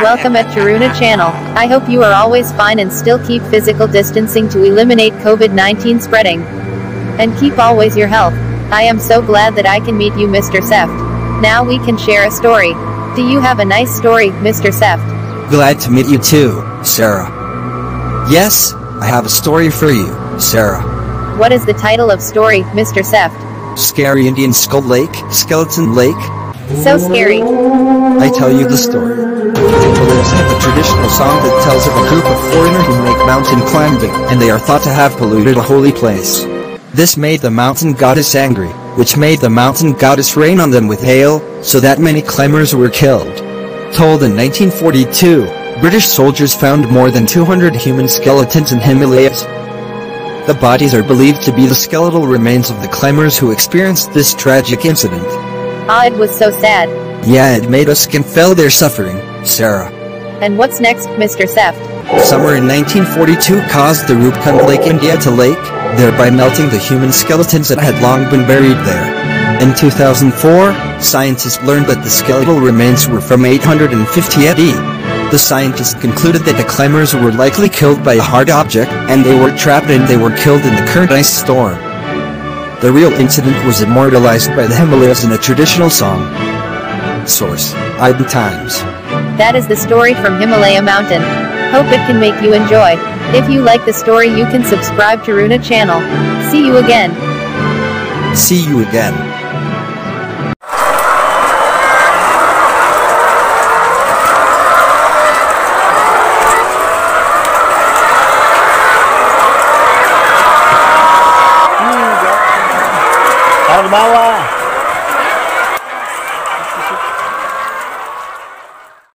Welcome at Taruna channel. I hope you are always fine and still keep physical distancing to eliminate COVID-19 spreading. And keep always your health. I am so glad that I can meet you Mr. Seft. Now we can share a story. Do you have a nice story, Mr. Seft? Glad to meet you too, Sarah. Yes, I have a story for you, Sarah. What is the title of story, Mr. Seft? Scary Indian Skull Lake, Skeleton Lake. So scary. I tell you the story. Himalays have a traditional song that tells of a group of foreigners who make mountain climbing, and they are thought to have polluted a holy place. This made the mountain goddess angry, which made the mountain goddess rain on them with hail, so that many climbers were killed. Told in 1942, British soldiers found more than 200 human skeletons in Himalayas. The bodies are believed to be the skeletal remains of the climbers who experienced this tragic incident. Ah, it was so sad. Yeah, it made us can feel their suffering, Sarah. And what's next, Mr. Seft? Summer in 1942 caused the Rupkund Lake India to lake, thereby melting the human skeletons that had long been buried there. In 2004, scientists learned that the skeletal remains were from 850 AD. The scientists concluded that the climbers were likely killed by a hard object, and they were trapped and they were killed in the current ice storm. The real incident was immortalized by the Himalayas in a traditional song. Source, IDN Times. That is the story from Himalaya Mountain. Hope it can make you enjoy. If you like the story you can subscribe Taruna channel. See you again. See you again. Taruh ke bawah.